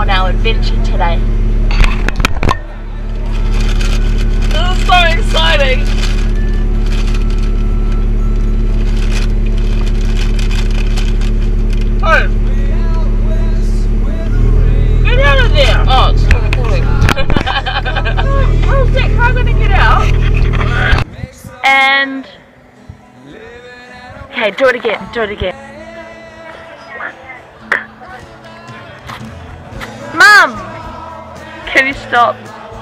on our adventure today. This is so exciting. Get out of there! Oh, it's still recording. Oh, Jack, how am I gonna get out? And okay, do it again. Do it again. Mum, can you stop?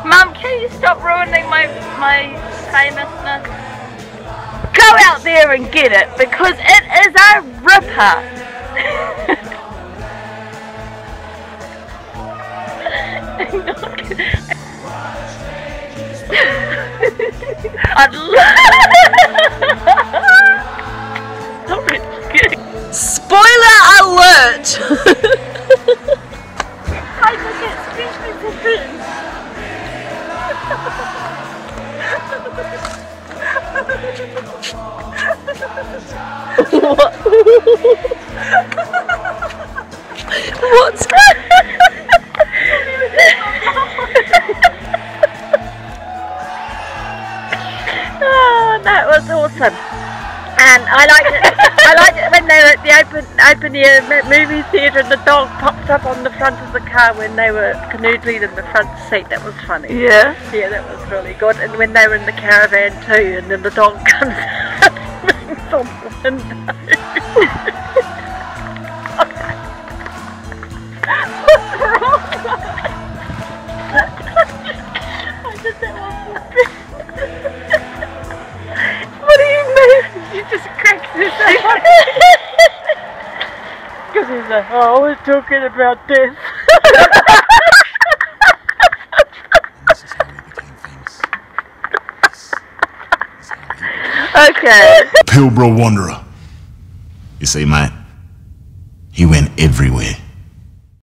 Mum, can you stop ruining my my famousness? Go out there and get it because it is a ripper. I'd love Spoiler alert! Of this. what? What's Oh, that was awesome. And I liked it. I liked it when they were at the open open air uh, movie theatre and the dog popped up on the front of the car when they were canoodling in the front seat. That was funny. Yeah. Yeah, that was really good. And when they were in the caravan too, and then the dog comes out from the window. What's wrong? I did that one. Mean? You just cracked yourself. Because he's like, oh, we're talking about this. This is how we became famous. okay. Pilbara Wanderer. You see, mate, he went everywhere.